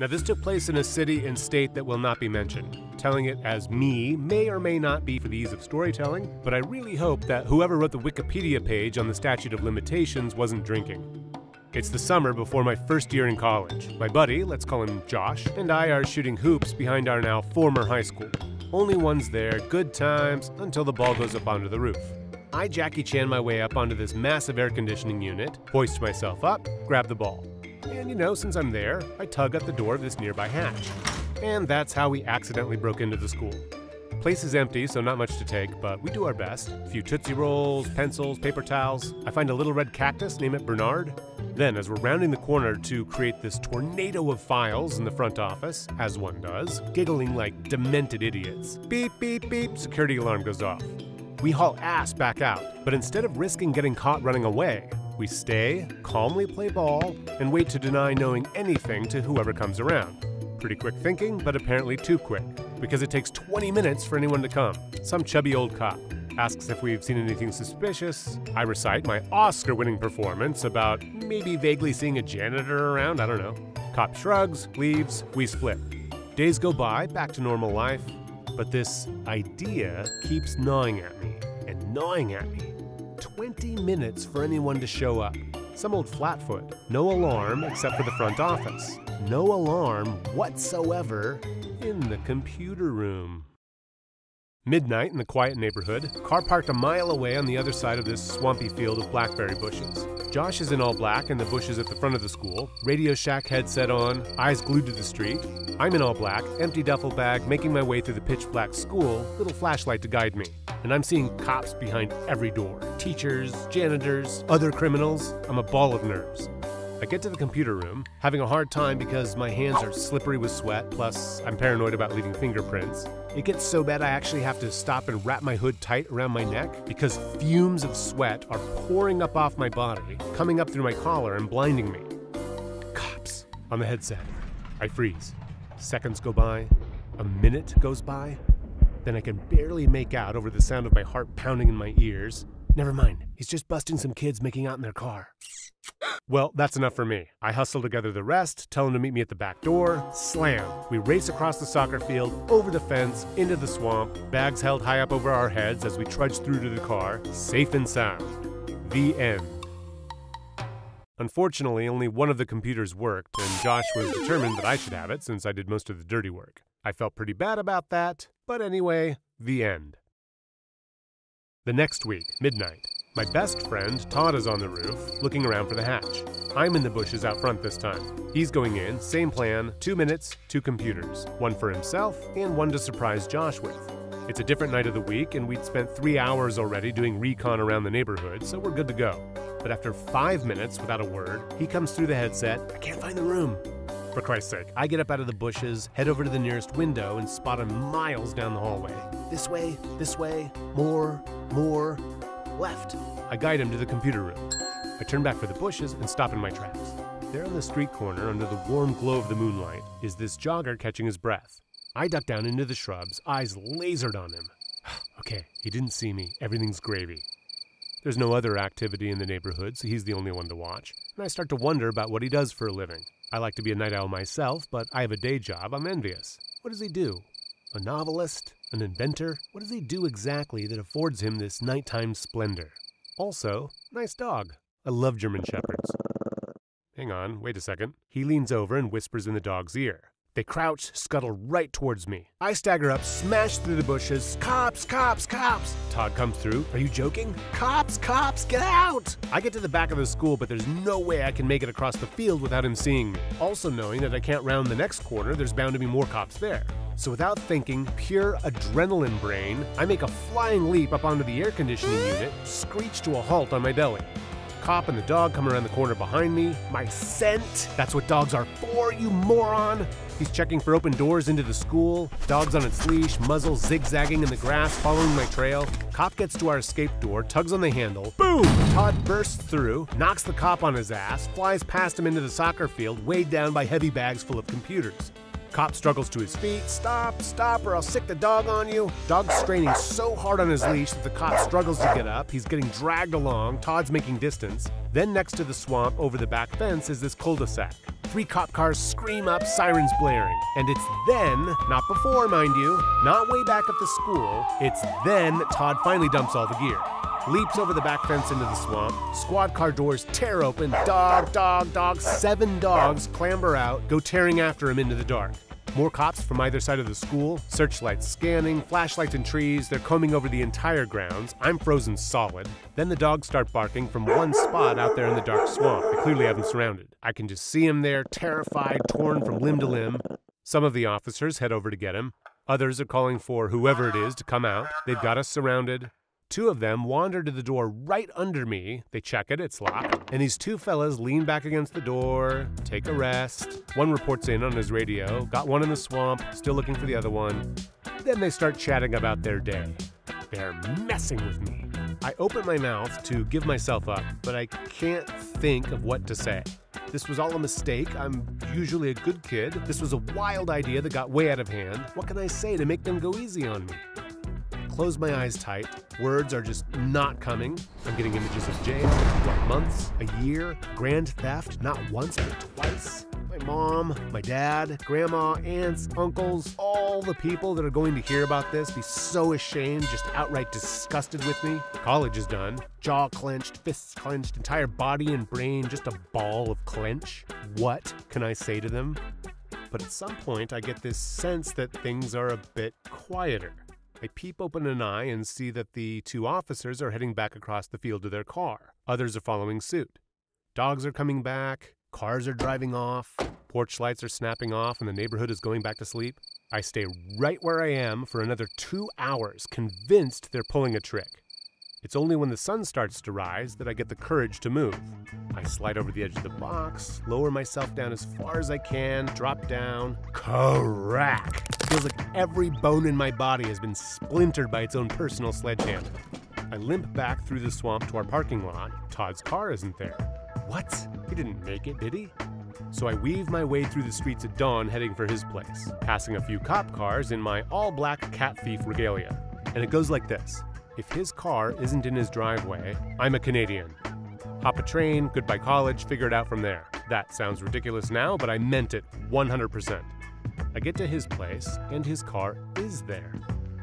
Now, this took place in a city and state that will not be mentioned. Telling it as me may or may not be for the ease of storytelling, but I really hope that whoever wrote the Wikipedia page on the statute of limitations wasn't drinking. It's the summer before my first year in college. My buddy, let's call him Josh, and I are shooting hoops behind our now former high school. Only ones there, good times, until the ball goes up onto the roof. I Jackie Chan my way up onto this massive air conditioning unit, hoist myself up, grab the ball. And you know, since I'm there, I tug at the door of this nearby hatch. And that's how we accidentally broke into the school. Place is empty, so not much to take, but we do our best. A few Tootsie Rolls, pencils, paper towels. I find a little red cactus, name it Bernard. Then, as we're rounding the corner to create this tornado of files in the front office, as one does, giggling like demented idiots, beep, beep, beep, security alarm goes off. We haul ass back out, but instead of risking getting caught running away, we stay, calmly play ball, and wait to deny knowing anything to whoever comes around. Pretty quick thinking, but apparently too quick, because it takes 20 minutes for anyone to come. Some chubby old cop asks if we've seen anything suspicious. I recite my Oscar winning performance about maybe vaguely seeing a janitor around, I don't know. Cop shrugs, leaves, we split. Days go by, back to normal life, but this idea keeps gnawing at me and gnawing at me. 20 minutes for anyone to show up. Some old flatfoot. No alarm except for the front office. No alarm whatsoever in the computer room. Midnight in the quiet neighborhood, car parked a mile away on the other side of this swampy field of blackberry bushes. Josh is in all black in the bushes at the front of the school, Radio Shack headset on, eyes glued to the street. I'm in all black, empty duffel bag, making my way through the pitch black school, little flashlight to guide me. And I'm seeing cops behind every door teachers, janitors, other criminals. I'm a ball of nerves. I get to the computer room, having a hard time because my hands are slippery with sweat, plus I'm paranoid about leaving fingerprints. It gets so bad I actually have to stop and wrap my hood tight around my neck because fumes of sweat are pouring up off my body, coming up through my collar and blinding me. Cops on the headset. I freeze. Seconds go by, a minute goes by, then I can barely make out over the sound of my heart pounding in my ears. Never mind, he's just busting some kids making out in their car. Well, that's enough for me. I hustle together the rest, tell him to meet me at the back door. Slam! We race across the soccer field, over the fence, into the swamp, bags held high up over our heads as we trudge through to the car, safe and sound. The end. Unfortunately, only one of the computers worked, and Josh was determined that I should have it since I did most of the dirty work. I felt pretty bad about that, but anyway, the end. The next week, midnight. My best friend, Todd, is on the roof, looking around for the hatch. I'm in the bushes out front this time. He's going in, same plan, two minutes, two computers. One for himself, and one to surprise Josh with. It's a different night of the week, and we'd spent three hours already doing recon around the neighborhood, so we're good to go. But after five minutes without a word, he comes through the headset. I can't find the room. For Christ's sake, I get up out of the bushes, head over to the nearest window, and spot him miles down the hallway. This way, this way, more, more, left. I guide him to the computer room. I turn back for the bushes and stop in my tracks. There on the street corner, under the warm glow of the moonlight, is this jogger catching his breath. I duck down into the shrubs, eyes lasered on him. okay, he didn't see me. Everything's gravy. There's no other activity in the neighborhood, so he's the only one to watch. And I start to wonder about what he does for a living. I like to be a night owl myself, but I have a day job. I'm envious. What does he do? A novelist? An inventor? What does he do exactly that affords him this nighttime splendor? Also, nice dog. I love German Shepherds. Hang on, wait a second. He leans over and whispers in the dog's ear. They crouch, scuttle right towards me. I stagger up, smash through the bushes. Cops, cops, cops! Todd comes through. Are you joking? Cops, cops, get out! I get to the back of the school, but there's no way I can make it across the field without him seeing me. Also, knowing that I can't round the next corner, there's bound to be more cops there. So, without thinking, pure adrenaline brain, I make a flying leap up onto the air conditioning unit, screech to a halt on my belly cop and the dog come around the corner behind me. My scent! That's what dogs are for, you moron! He's checking for open doors into the school. Dog's on its leash, muzzle zigzagging in the grass, following my trail. Cop gets to our escape door, tugs on the handle. Boom! Todd bursts through, knocks the cop on his ass, flies past him into the soccer field, weighed down by heavy bags full of computers. Cop struggles to his feet. Stop, stop, or I'll sick the dog on you. Dog's straining so hard on his leash that the cop struggles to get up. He's getting dragged along. Todd's making distance. Then, next to the swamp over the back fence, is this cul de sac. Three cop cars scream up, sirens blaring. And it's then, not before, mind you, not way back at the school, it's then that Todd finally dumps all the gear. Leaps over the back fence into the swamp. Squad car doors tear open. Dog, dog, dog. Seven dogs clamber out, go tearing after him into the dark. More cops from either side of the school, searchlights scanning, flashlights in trees, they're combing over the entire grounds. I'm frozen solid. Then the dogs start barking from one spot out there in the dark swamp. They clearly have him surrounded. I can just see him there, terrified, torn from limb to limb. Some of the officers head over to get him. Others are calling for whoever it is to come out. They've got us surrounded. Two of them wander to the door right under me. They check it, it's locked. And these two fellas lean back against the door, take a rest. One reports in on his radio, got one in the swamp, still looking for the other one. Then they start chatting about their day. They're messing with me. I open my mouth to give myself up, but I can't think of what to say. This was all a mistake. I'm usually a good kid. This was a wild idea that got way out of hand. What can I say to make them go easy on me? Close my eyes tight. Words are just not coming. I'm getting images of jail, what, months, a year, grand theft, not once, but twice. My mom, my dad, grandma, aunts, uncles, all the people that are going to hear about this be so ashamed, just outright disgusted with me. College is done. Jaw clenched, fists clenched, entire body and brain just a ball of clench. What can I say to them? But at some point, I get this sense that things are a bit quieter. I peep open an eye and see that the two officers are heading back across the field to their car. Others are following suit. Dogs are coming back, cars are driving off, porch lights are snapping off, and the neighborhood is going back to sleep. I stay right where I am for another two hours, convinced they're pulling a trick. It's only when the sun starts to rise that I get the courage to move. I slide over the edge of the box, lower myself down as far as I can, drop down. Crack! Feels like every bone in my body has been splintered by its own personal sledgehammer. I limp back through the swamp to our parking lot. Todd's car isn't there. What? He didn't make it, did he? So I weave my way through the streets at dawn heading for his place, passing a few cop cars in my all black cat thief regalia. And it goes like this If his car isn't in his driveway, I'm a Canadian. Hop a train, goodbye college, figure it out from there. That sounds ridiculous now, but I meant it 100%. I get to his place, and his car is there.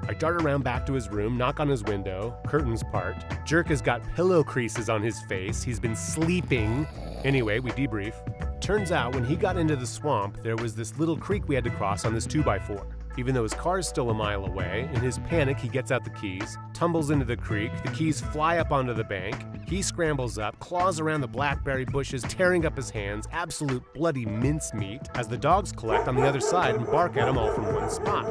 I dart around back to his room, knock on his window, curtains part. Jerk has got pillow creases on his face. He's been sleeping. Anyway, we debrief. Turns out when he got into the swamp, there was this little creek we had to cross on this 2x4. Even though his car's still a mile away, in his panic, he gets out the keys, tumbles into the creek, the keys fly up onto the bank. He scrambles up, claws around the blackberry bushes, tearing up his hands, absolute bloody mincemeat, as the dogs collect on the other side and bark at him all from one spot.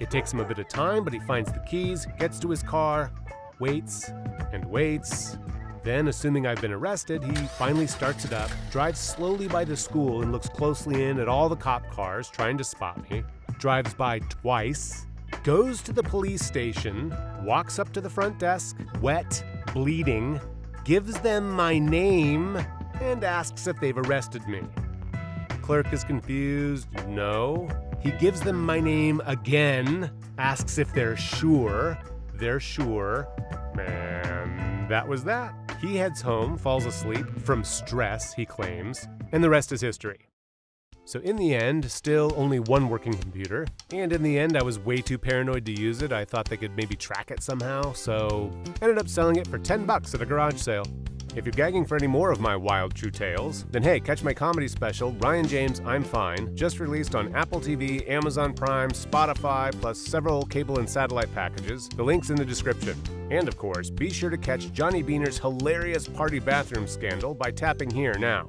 It takes him a bit of time, but he finds the keys, gets to his car, waits, and waits, then, assuming I've been arrested, he finally starts it up, drives slowly by the school, and looks closely in at all the cop cars trying to spot me drives by twice, goes to the police station, walks up to the front desk, wet, bleeding, gives them my name, and asks if they've arrested me. Clerk is confused, no. He gives them my name again, asks if they're sure. They're sure. And that was that. He heads home, falls asleep from stress, he claims, and the rest is history. So in the end, still only one working computer. And in the end, I was way too paranoid to use it. I thought they could maybe track it somehow, so ended up selling it for 10 bucks at a garage sale. If you're gagging for any more of my wild true tales, then hey, catch my comedy special, Ryan James I'm Fine, just released on Apple TV, Amazon Prime, Spotify, plus several cable and satellite packages. The link's in the description. And of course, be sure to catch Johnny Beehner's hilarious party bathroom scandal by tapping here now.